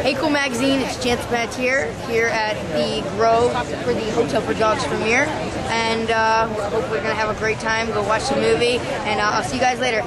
Hey Kewl Magazine, it's Jansen Panettiere here at the Grove for the Hotel for Dogs premiere. And uh, hope we're going to have a great time. Go watch the movie. And uh, I'll see you guys later.